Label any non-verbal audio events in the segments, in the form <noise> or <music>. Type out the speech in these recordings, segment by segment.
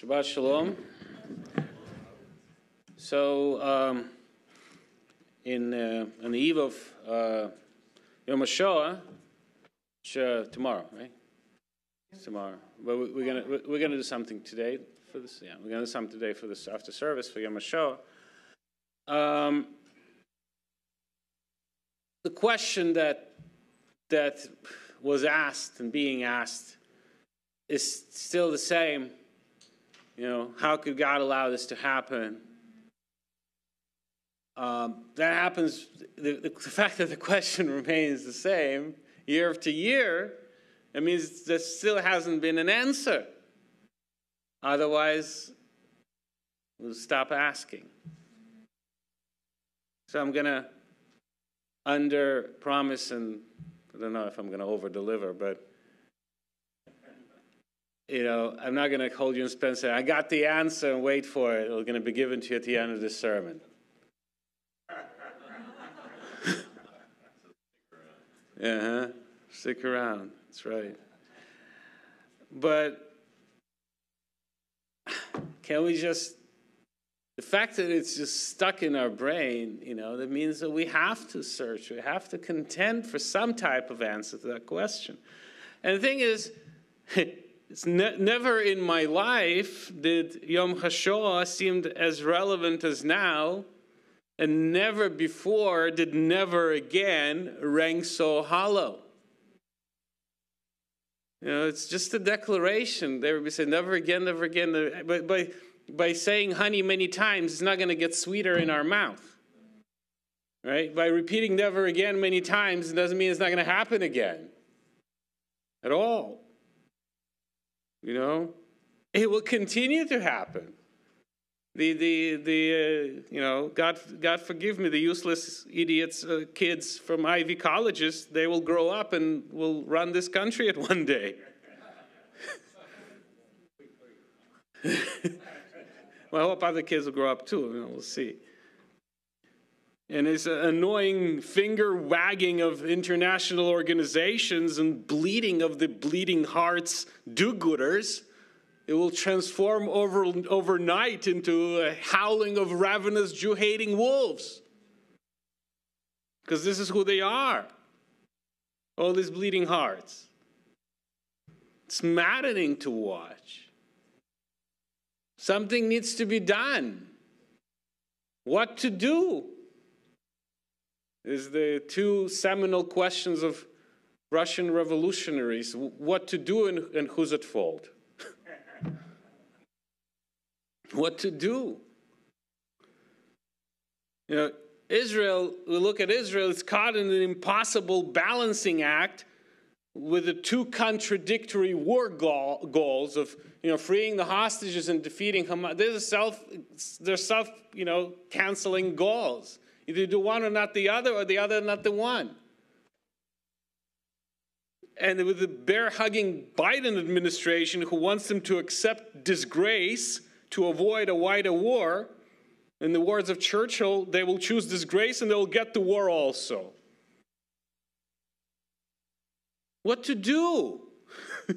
Shabbat Shalom. So, um, in uh, on the eve of uh, Yom HaShoah, which, uh, tomorrow, right? Tomorrow, but we, we're gonna we're gonna do something today for this. Yeah, we're gonna do something today for this after service for Yom HaShoah. Um, the question that that was asked and being asked is still the same. You know, how could God allow this to happen? Um, that happens, the, the, the, fact that the question <laughs> remains the same year after year, it means there still hasn't been an answer. Otherwise, we'll stop asking. So I'm going to under promise and I don't know if I'm going to over deliver, but you know, I'm not going to hold you in suspense. I got the answer and wait for it. It's going to be given to you at the end of the sermon. yeah, <laughs> huh? Stick around. That's right. But can we just, the fact that it's just stuck in our brain, you know, that means that we have to search, we have to contend for some type of answer to that question. And the thing is, <laughs> ne- never in my life did Yom HaShoah seemed as relevant as now, and never before did never again ring so hollow. You know, it's just a declaration. Would say, never again, never again. But by, by saying honey many times, it's not going to get sweeter in our mouth. Right? By repeating never again many times, it doesn't mean it's not going to happen again at all. You know, it will continue to happen. The, the, the uh, you know, God, God forgive me, the useless idiots, uh, kids from Ivy colleges, they will grow up and will run this country at one day. <laughs> well, I hope other kids will grow up too. We'll see. And his annoying finger wagging of international organizations and bleeding of the bleeding hearts do gooders, it will transform over, overnight into a howling of ravenous Jew hating wolves. Because this is who they are. All these bleeding hearts. It's maddening to watch. Something needs to be done. What to do? Is the two seminal questions of Russian revolutionaries what to do and, and who's at fault. <laughs> what to do? You know, Israel, we look at Israel, it's caught in an impossible balancing act with the two contradictory war goals of you know freeing the hostages and defeating Hamas. There's self, they're self you know canceling goals. Either do one or not the other, or the other not the one. And with the bear hugging Biden administration who wants them to accept disgrace to avoid a wider war, in the words of Churchill, they will choose disgrace and they'll get the war also. What to do? <laughs>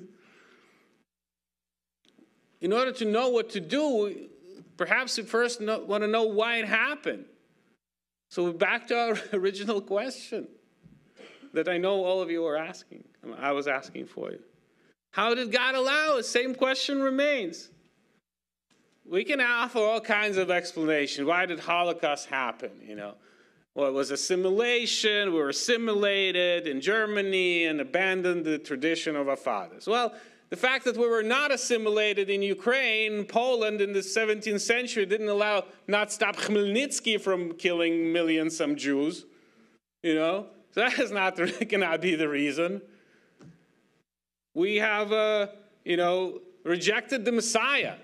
in order to know what to do, perhaps we first want to know why it happened. So back to our <laughs> original question that I know all of you are asking. I was asking for you. How did God allow it? Same question remains. We can offer all kinds of explanations. Why did Holocaust happen? You know, well, it was assimilation. We were assimilated in Germany and abandoned the tradition of our fathers. Well, the fact that we were not assimilated in Ukraine, Poland in the 17th century didn't allow, not stop Khmelnytsky from killing millions some Jews. You know, so <laughs> that is not <laughs> cannot be the reason. We have, uh, you know, rejected the Messiah,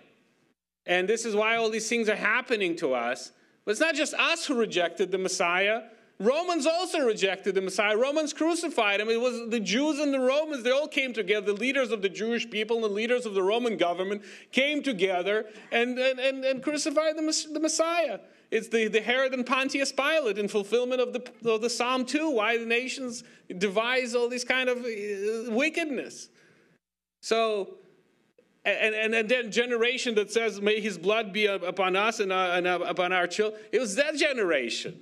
and this is why all these things are happening to us. But it's not just us who rejected the Messiah. Romans also rejected the Messiah. Romans crucified him. It was the Jews and the Romans, they all came together. The leaders of the Jewish people and the leaders of the Roman government came together and, and, and, and crucified the, the Messiah. It's the, the Herod and Pontius Pilate in fulfillment of the, of the Psalm 2, why the nations devise all these kind of uh, wickedness. So, and, and, and then generation that says, may his blood be upon us and, uh, and upon our children. It was that generation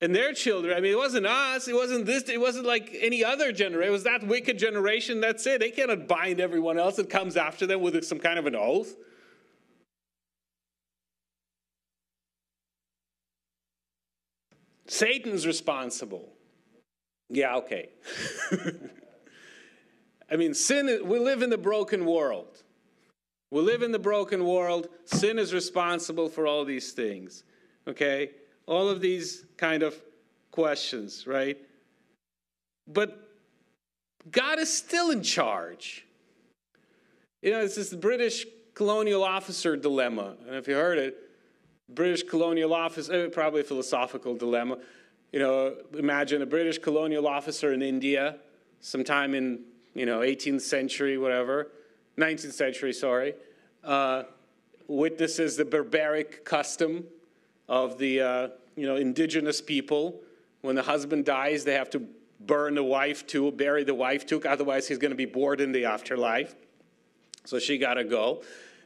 and their children. I mean, it wasn't us. It wasn't this. It wasn't like any other generation. It was that wicked generation. That's it. They cannot bind everyone else that comes after them with some kind of an oath. Satan's responsible. Yeah, okay. <laughs> I mean, sin, we live in the broken world. We live in the broken world. Sin is responsible for all these things. Okay? All of these kind of questions, right? But God is still in charge. You know, it's this British colonial officer dilemma. And if you heard it, British colonial officer, eh, probably a philosophical dilemma. You know, imagine a British colonial officer in India, sometime in, you know, 18th century, whatever, 19th century, sorry, uh, witnesses the barbaric custom of the, uh, you know, indigenous people. When the husband dies, they have to burn the wife too, bury the wife too, otherwise he's going to be bored in the afterlife. So she got to go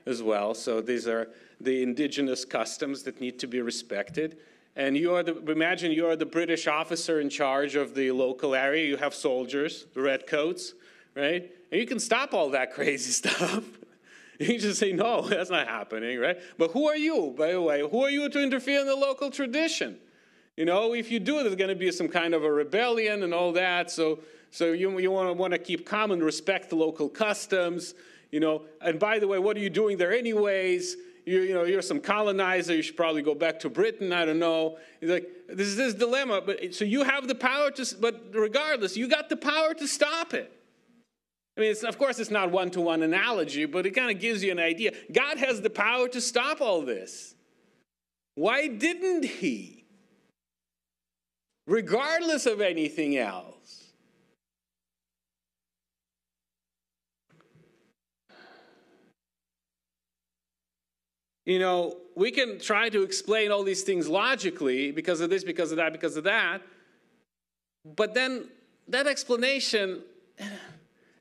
as well. So these are the indigenous customs that need to be respected. And you are the, imagine you are the British officer in charge of the local area. You have soldiers, the redcoats, right? And you can stop all that <laughs> crazy stuff. <laughs> you just say, no, <laughs> that's not happening, right? But who are you, by the way? Who are you to interfere in the local tradition? You know, if you do, there's going to be some kind of a rebellion and all that. So, so you, you want to want to keep calm and respect the local customs. You know, and by the way, what are you doing there anyways? you, you know, you're some colonizer, you should probably go back to Britain, I don't know. He's like, this is this dilemma, but so you have the power to, but regardless, you got the power to stop it. I mean, of course, it's not one to one analogy, but it kind of gives you an idea. God has the power to stop all this. Why didn't He? Regardless of anything else. you know, we can try to explain all these things logically because of this, because of that, because of that. But then that explanation, at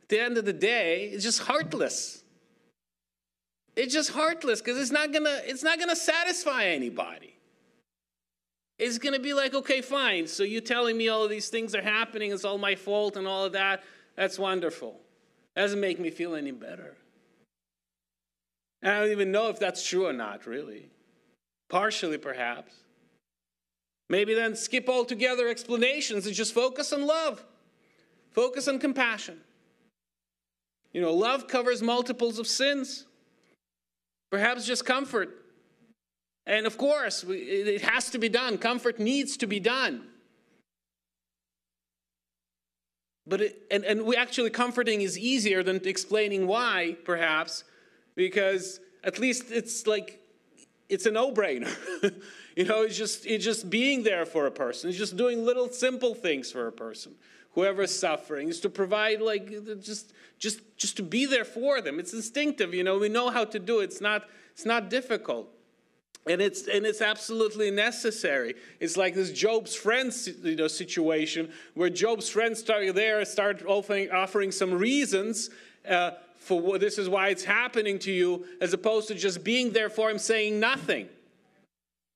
the end of the day, it's just heartless. It's just heartless because it's not gonna it's not gonna satisfy anybody. It's gonna be like, okay, fine. So you telling me all of these things are happening, it's all my fault and all of that. That's wonderful. Doesn't make me feel any better. And I don't even know if that's true or not, really. Partially, perhaps. Maybe then skip altogether explanations and just focus on love, focus on compassion. You know, love covers multiples of sins, perhaps just comfort. And of course, it has to be done. Comfort needs to be done. But it, and, and we actually comforting is easier than explaining why, perhaps, because at least it's like it's a no-brainer. <laughs> you know, it's just it's just being there for a person. It's just doing little simple things for a person. Whoever's suffering is to provide like just just just to be there for them. It's instinctive, you know. We know how to do it. It's not it's not difficult. And it's and it's absolutely necessary. It's like this Job's friends you know, situation where Job's friends start there, start offering, offering some reasons uh, for what, this is why it's happening to you, as opposed to just being there for him saying nothing.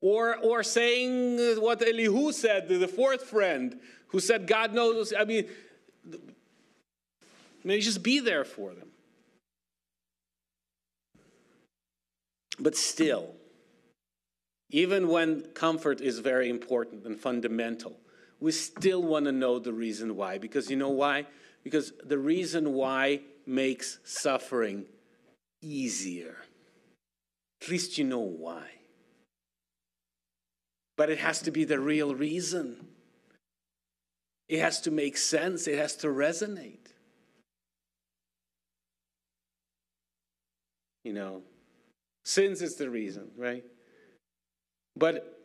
Or, or saying what Elihu said, the fourth friend, who said, God knows. I mean, mean, just be there for them. But still, even when comfort is very important and fundamental, we still want to know the reason why. Because you know why? Because the reason why makes suffering easier. At least you know why. But it has to be the real reason. It has to make sense, it has to resonate. You know, sins is the reason, right? But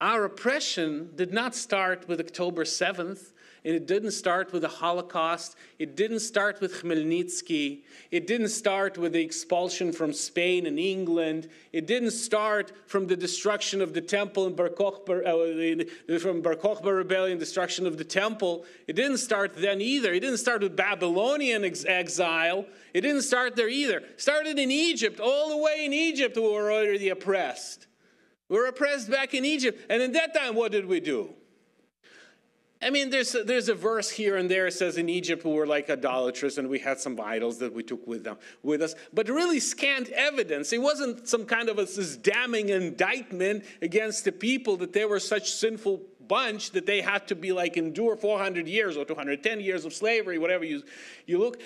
our oppression did not start with October 7th and it didn't start with the Holocaust. It didn't start with Khmelnytsky. It didn't start with the expulsion from Spain and England. It didn't start from the destruction of the temple in Bar Kokhba, uh, from Bar Kokhba rebellion, destruction of the temple. It didn't start then either. It didn't start with Babylonian ex- exile. It didn't start there either. It started in Egypt, all the way in Egypt, we were already oppressed. We were oppressed back in Egypt. And in that time, what did we do? I mean, there's a, there's a verse here and there. That says in Egypt we were like idolatrous and we had some idols that we took with them with us, but really scant evidence. It wasn't some kind of a this damning indictment against the people that they were such sinful bunch that they had to be like endure 400 years or 210 years of slavery, whatever you you look. it,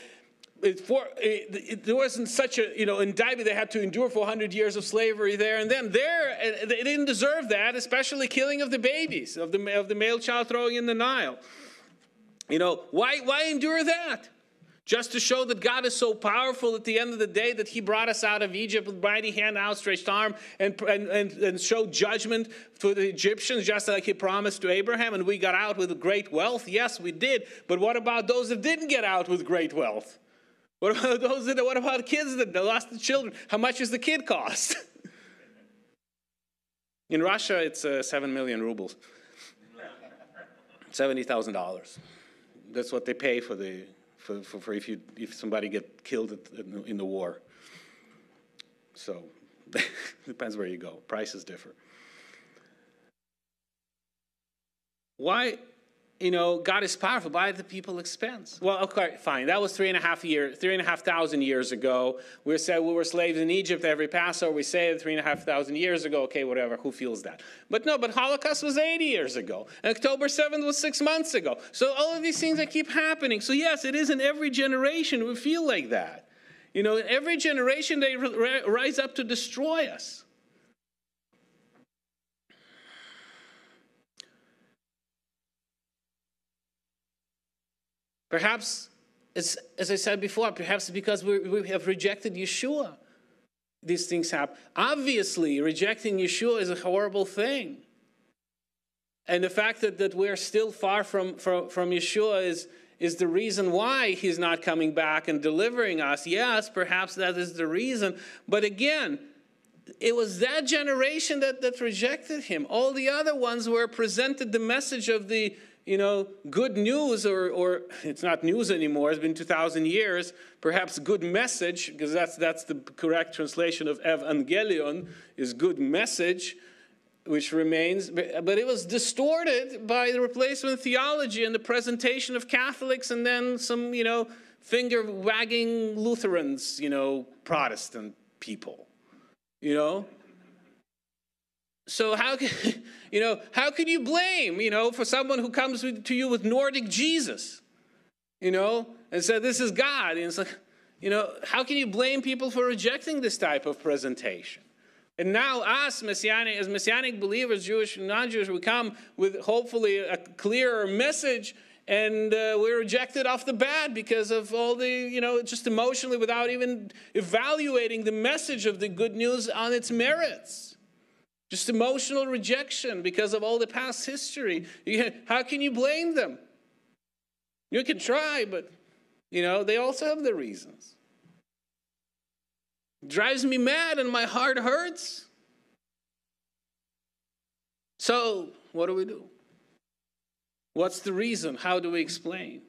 for, it, it, there wasn't such a you know in indictment. They had to endure 400 years of slavery there and then. There they didn't deserve that especially killing of the babies of the, of the male child throwing in the nile. You know why, why endure that? Just to show that god is so powerful at the end of the day that he brought us out of egypt with mighty hand outstretched arm and, and, and, and showed judgment for the egyptians just like he promised to abraham and we got out with great wealth. Yes we did. But what about those that didn't get out with great wealth what about <laughs> those that, what about kids that lost the children? How much does the kid cost? <laughs> In Russia, it's uh, 7 million rubles. $70,000. That's what they pay for, the, for, for, for, if, you, if somebody get killed in the war. So, <laughs> depends where you go. Prices differ. Why you know, God is powerful. At the people expense. Well, okay, fine. That was three and a half year, three and a half thousand years ago. We said we were slaves in Egypt every Passover. We say it three and a half thousand years ago. Okay, whatever. Who feels that? But no. But Holocaust was 80 years ago. October 7th was six months ago. So all of these things that keep happening. So yes, it is in every generation we feel like that. You know, in every generation they rise up to destroy us. Perhaps, as, as I said before, perhaps because we, we have rejected Yeshua, these things happen. Obviously, rejecting Yeshua is a horrible thing. And the fact that, that we're still far from, from, from Yeshua is, is the reason why he's not coming back and delivering us. Yes, perhaps that is the reason. But again, it was that generation that, that rejected him. All the other ones were presented the message of the you know, good news, or, or it's not news anymore, it's been 2,000 years, perhaps good message, because that's, that's the correct translation of evangelion, is good message, which remains, but it was distorted by the replacement theology and the presentation of Catholics and then some, you know, finger wagging Lutherans, you know, Protestant people, you know? So how can, <laughs> you know, how can you blame, you know, for someone who comes to you with Nordic Jesus, you know, and said this is God? And it's like, you know, how can you blame people for rejecting this type of presentation? And now us, Messianic, as Messianic believers, Jewish and non-Jewish, we come with hopefully a clearer message and uh, we're rejected off the bat because of all the, you know, just emotionally without even evaluating the message of the good news on its merits. Just emotional rejection because of all the past history. how can you blame them? You can try, but you know, they also have their reasons. It drives me mad and my heart hurts. So, what do we do? What's the reason? How do we explain?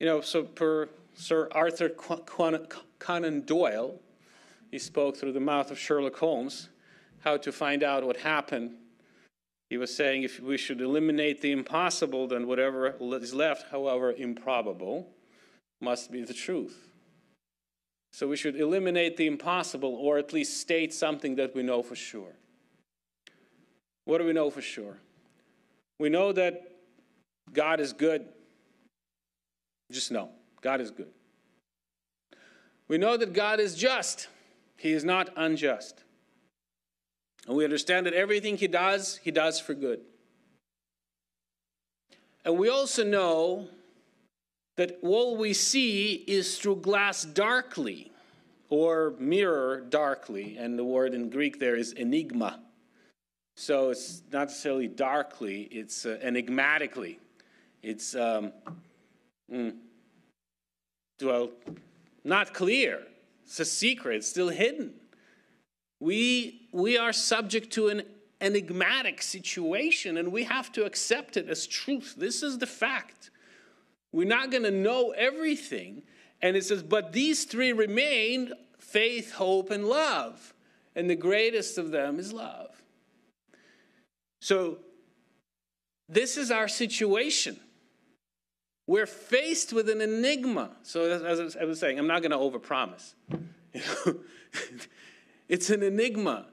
You know, so per Sir Arthur Conan Doyle, he spoke through the mouth of Sherlock Holmes how to find out what happened. He was saying if we should eliminate the impossible, then whatever is left, however improbable, must be the truth. So we should eliminate the impossible or at least state something that we know for sure. What do we know for sure? We know that God is good. Just know, God is good. We know that God is just. He is not unjust. And we understand that everything he does, he does for good. And we also know that all we see is through glass darkly or mirror darkly. And the word in Greek there is enigma. So it's not necessarily darkly, it's uh, enigmatically. It's, um, mm, well, not clear. It's a secret, it's still hidden. We, we are subject to an enigmatic situation and we have to accept it as truth. This is the fact. We're not going to know everything. And it says, but these three remain faith, hope, and love. And the greatest of them is love. So, this is our situation. We're faced with an enigma. So, as I was saying, I'm not going to overpromise. <laughs> it's an enigma.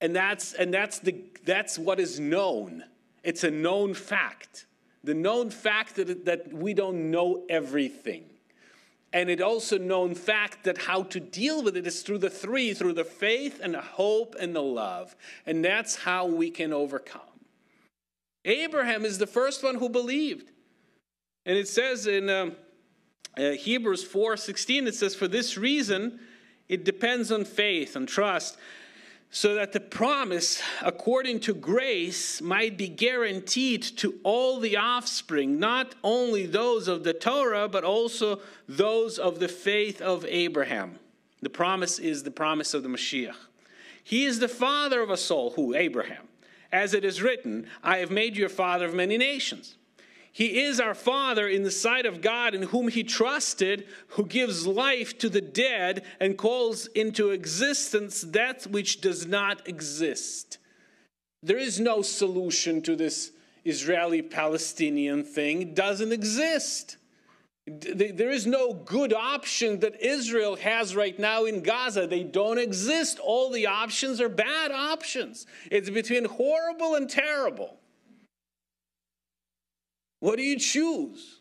And that's, and that's, the, that's what is known. It's a known fact. The known fact that, that we don't know everything. And it also known fact that how to deal with it is through the three, through the faith and the hope and the love. And that's how we can overcome. Abraham is the first one who believed. And it says in um, uh, Hebrews 4:16 it says for this reason it depends on faith and trust so that the promise according to grace might be guaranteed to all the offspring, not only those of the Torah, but also those of the faith of Abraham. The promise is the promise of the Mashiach. He is the father of us all, who? Abraham. As it is written, I have made you a father of many nations. He is our Father in the sight of God, in whom He trusted, who gives life to the dead and calls into existence that which does not exist. There is no solution to this Israeli Palestinian thing, it doesn't exist. There is no good option that Israel has right now in Gaza. They don't exist. All the options are bad options. It's between horrible and terrible. What do you choose?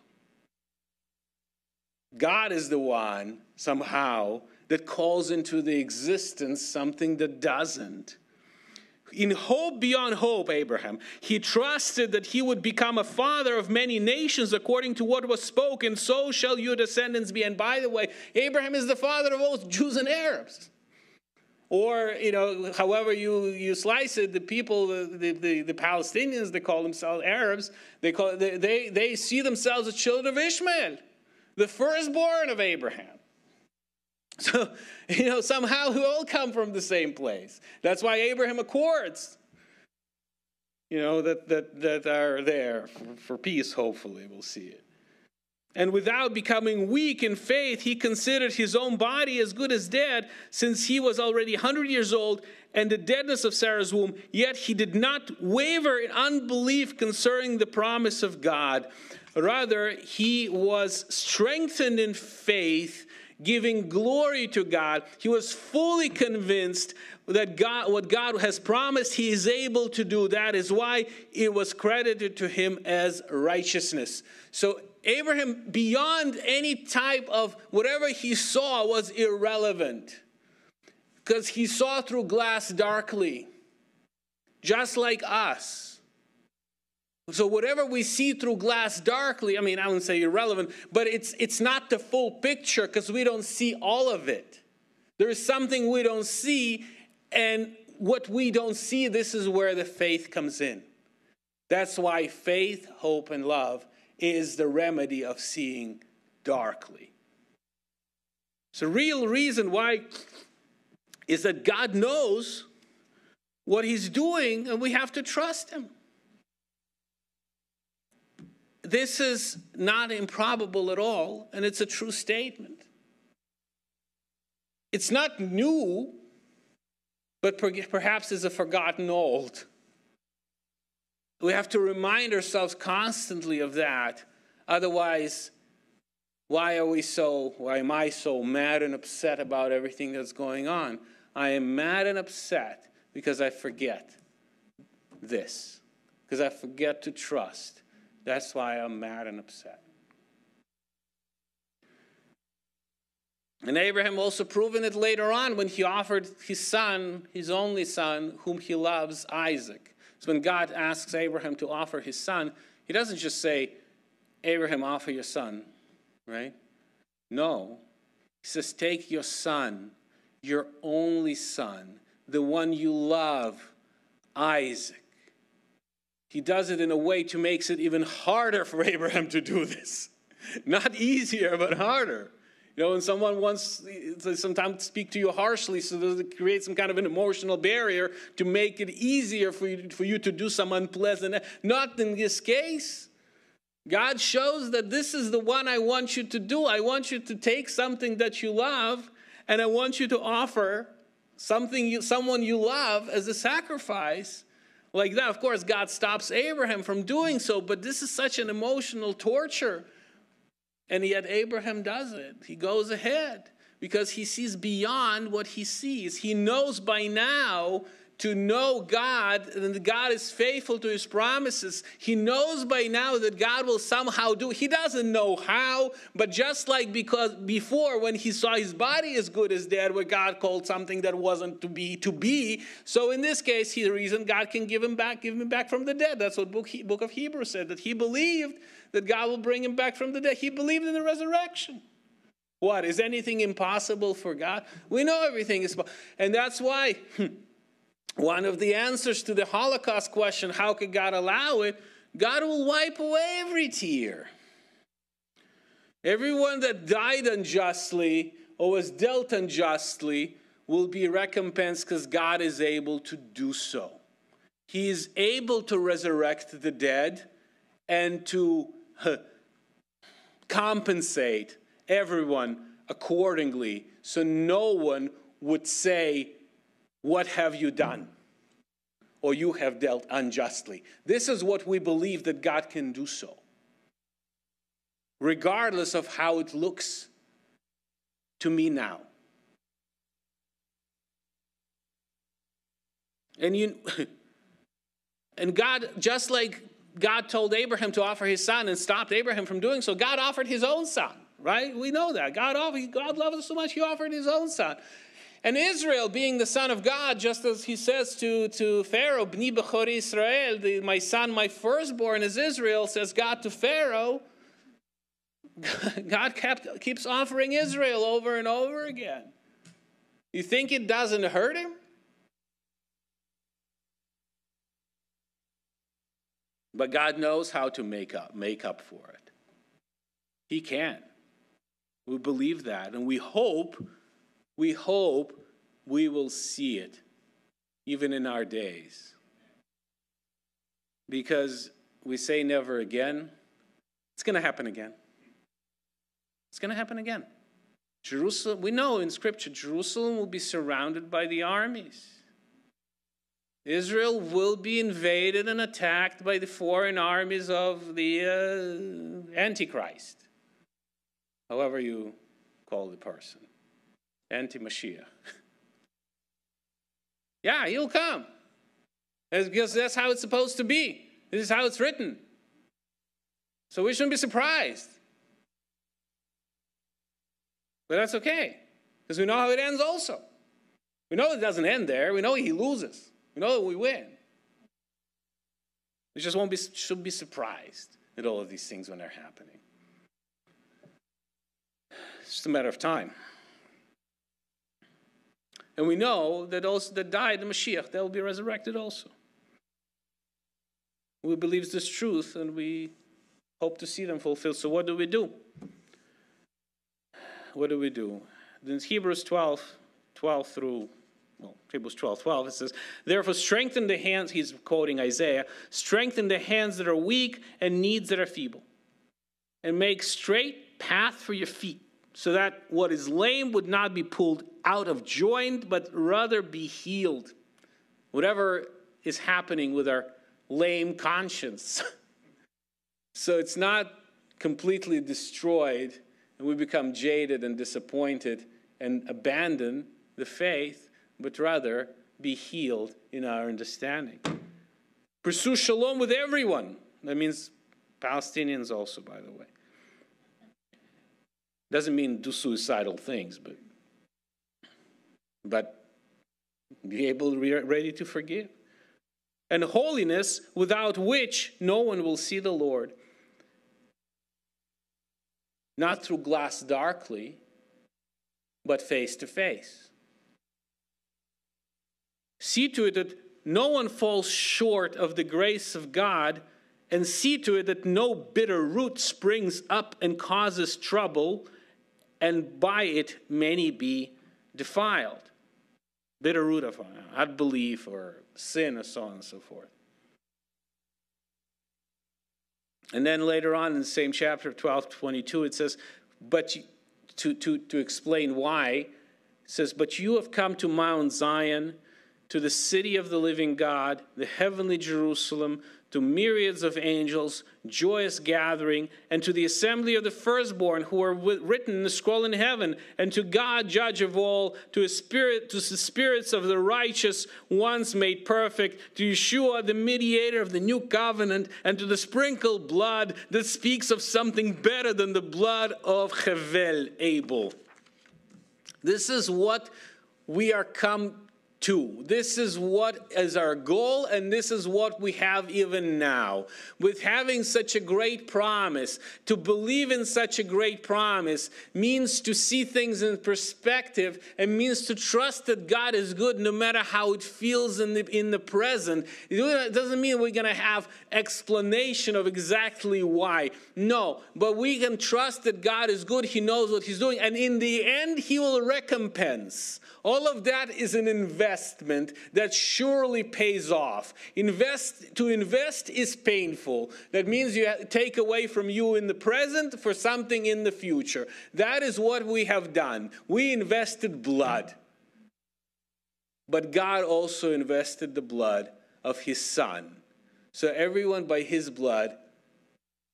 God is the one, somehow, that calls into the existence something that doesn't. In hope beyond hope, Abraham, he trusted that he would become a father of many nations according to what was spoken, so shall your descendants be. And by the way, Abraham is the father of both Jews and Arabs. Or, you know, however you, you slice it, the people, the, the, the Palestinians, they call themselves Arabs, they, call, they, they, they see themselves as children of Ishmael, the firstborn of Abraham. <laughs> So, you know, somehow we all come from the same place. That's why Abraham accords, you know, that, that, that are there for, for peace, hopefully. We'll see it. And without becoming weak in faith, he considered his own body as good as dead, since he was already 100 years old and the deadness of Sarah's womb. Yet he did not waver in unbelief concerning the promise of God. Rather, he was strengthened in faith, giving glory to God. He was fully convinced that God, what God has promised, he is able to do. That is why it was credited to him as righteousness. So Abraham, beyond any type of whatever he saw, was irrelevant because he saw through glass darkly, just like us. So whatever we see through glass darkly, I mean, I wouldn't say irrelevant, but it's it's not the full picture because we don't see all of it. There is something we don't see, and what we don't see, this is where the faith comes in. That's why faith, hope, and love is the remedy of seeing darkly. So, real reason why is that God knows what He's doing and we have to trust Him. This is not improbable at all, and it's a true statement. It's not new, but perhaps is a forgotten old. We have to remind ourselves constantly of that. Otherwise, why are we so, why am I so mad and upset about everything that's going on? I am mad and upset because I forget this, because I forget to trust. That's why I'm mad and upset. And Abraham also proven it later on when he offered his son, his only son, whom he loves, Isaac. So when God asks Abraham to offer his son, he doesn't just say, Abraham, offer your son, right? No. He says, Take your son, your only son, the one you love, Isaac. He does it in a way to makes it even harder for <laughs> Abraham to do this. Not easier, but harder. You know, when someone wants to sometimes speak to you harshly, so that create some kind of an emotional barrier to make it easier for you, for you to do some unpleasant. Not in this case. God shows that this is the one I want you to do. I want you to take something that you love, and I want you to offer something you, someone you love as a sacrifice like that. Of course, God stops Abraham from doing so, but this is such an emotional torture and yet Abraham does it. He goes ahead because he sees beyond what he sees. He knows by now to know God and God is faithful to his promises. He knows by now that God will somehow do. He doesn't know how, but just like because before when he saw his body as good as dead, where God called something that wasn't to be to be, so in this case, he reasoned God can give him back, give him back from the dead. That's what book, book of Hebrews said, that he believed that God will bring him back from the dead. He believed in the resurrection. What? Is anything impossible for God? We know everything is possible. And that's why hmm, one of the answers to the Holocaust question, how could God allow it? God will wipe away every tear. Everyone that died unjustly or was dealt unjustly will be recompensed because God is able to do so. He is able to resurrect the dead and to <laughs> compensate everyone accordingly so no one would say, What have you done? Or you have dealt unjustly. This is what we believe that God can do so, regardless of how it looks to me now. And you <laughs> and God just like God told Abraham to offer his son and stopped Abraham from doing so. God offered his own son, right? We know that. God offered, God loved us so much, he offered his own son. And Israel, being the son of God, just as he says to, to Pharaoh, Bni Bechor Israel, the, my son, my firstborn is Israel, says God to Pharaoh, <laughs> God kept, keeps offering Israel over and over again. You think it doesn't hurt him? But God knows how to make up, make up for it. He can. We believe that, and we hope, we hope we will see it even in our days. Because we say never again, it's going to happen again. It's going to happen again. Jerusalem, we know in Scripture, Jerusalem will be surrounded by the armies. Israel will be invaded and attacked by the foreign armies of the uh, Antichrist, however you call the person, anti Mashiach. <laughs> yeah, he'll come. Because that's how it's supposed to be. This is how it's written. So we shouldn't be surprised. But that's okay, because we know how it ends also. We know it doesn't end there, we know he loses. We know that we win. We just won't be, should be surprised at all of these things when they're happening. It's just a matter of time. And we know that those that died in Mashiach, they'll be resurrected also. We believe this truth and we hope to see them fulfilled. So, what do we do? What do we do? In Hebrews 12, 12 through well, Hebrews 12, 12, it says, Therefore, strengthen the hands, he's quoting Isaiah, strengthen the hands that are weak and needs that are feeble, and make straight path for your feet, so that what is lame would not be pulled out of joint, but rather be healed. Whatever is happening with our lame conscience. <laughs> so it's not completely destroyed, and we become jaded and disappointed and abandon the faith but rather be healed in our understanding. Pursue shalom with everyone. That means Palestinians also, by the way. Doesn't mean do suicidal things, but but be able ready to forgive. And holiness without which no one will see the Lord. Not through glass darkly, but face to face. See to it that no one falls short of the grace of God, and see to it that no bitter root springs up and causes trouble, and by it many be defiled. Bitter root of uh, unbelief or sin, and so on and so forth. And then later on in the same chapter of 12 22, it says, But to, to, to explain why, it says, But you have come to Mount Zion, to the city of the living God, the heavenly Jerusalem, to myriads of angels, joyous gathering, and to the assembly of the firstborn who are written in the scroll in heaven, and to God, judge of all, to spirit, to the spirits of the righteous ones made perfect, to Yeshua, the mediator of the new covenant, and to the sprinkled blood that speaks of something better than the blood of Hevel, Abel. This is what we are come to. This is what is our goal, and this is what we have even now. With having such a great promise, to believe in such a great promise means to see things in perspective and means to trust that God is good no matter how it feels in the, in the present. It doesn't mean we're going to have explanation of exactly why. No, but we can trust that God is good, He knows what He's doing, and in the end, He will recompense. All of that is an investment that surely pays off. Invest to invest is painful. That means you take away from you in the present for something in the future. That is what we have done. We invested blood. But God also invested the blood of his son. So everyone by his blood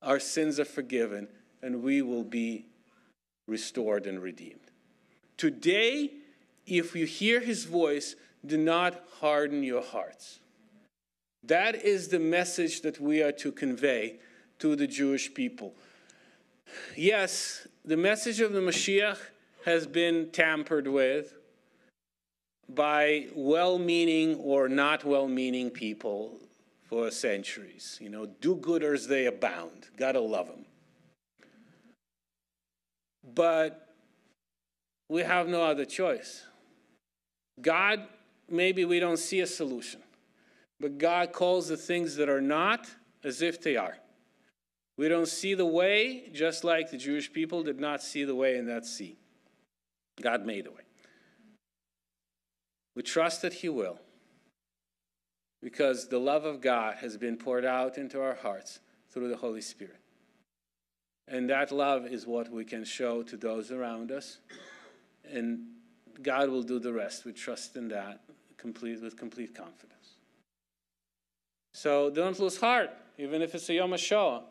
our sins are forgiven and we will be restored and redeemed. Today if you hear his voice, do not harden your hearts. That is the message that we are to convey to the Jewish people. Yes, the message of the Mashiach has been tampered with by well meaning or not well meaning people for centuries. You know, do gooders, they abound. Gotta love them. But we have no other choice. God, maybe we don't see a solution, but God calls the things that are not as if they are. We don't see the way, just like the Jewish people did not see the way in that sea. God made the way. We trust that He will, because the love of God has been poured out into our hearts through the Holy Spirit. And that love is what we can show to those around us. And God will do the rest. We trust in that complete, with complete confidence. So don't lose heart, even if it's a Yom HaShoah.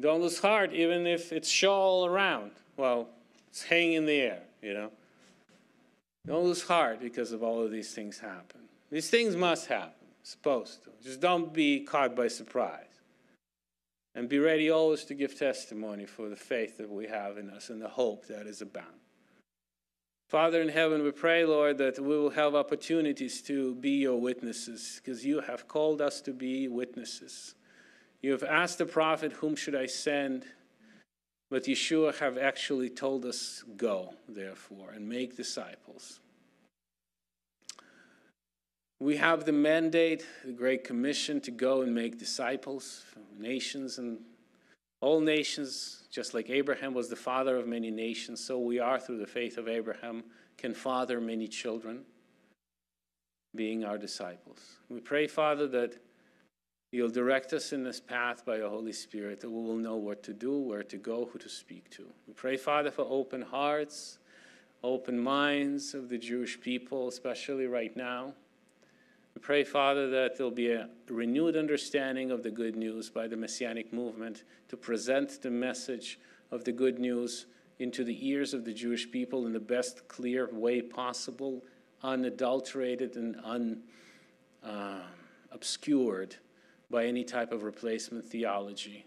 Don't lose heart, even if it's Shoah all around. Well, it's hanging in the air, you know. Don't lose heart because of all of these things happen. These things must happen, supposed to. Just don't be caught by surprise. And be ready always to give testimony for the faith that we have in us and the hope that is abound. Father in heaven, we pray, Lord, that we will have opportunities to be your witnesses because you have called us to be witnesses. You have asked the prophet, Whom should I send? But Yeshua have actually told us, Go, therefore, and make disciples. We have the mandate, the Great Commission, to go and make disciples nations and all nations, just like Abraham was the father of many nations, so we are through the faith of Abraham, can father many children, being our disciples. We pray, Father, that you'll direct us in this path by your Holy Spirit, that we will know what to do, where to go, who to speak to. We pray, Father, for open hearts, open minds of the Jewish people, especially right now. We pray, Father, that there'll be a renewed understanding of the good news by the Messianic movement to present the message of the good news into the ears of the Jewish people in the best clear way possible, unadulterated and unobscured uh, by any type of replacement theology.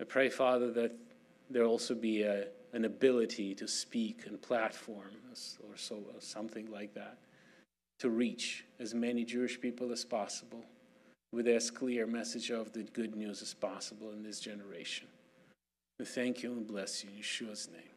I pray, Father, that there also be a, an ability to speak and platform or so, or something like that to reach as many Jewish people as possible with as clear message of the good news as possible in this generation. We thank you and bless you in Yeshua's name.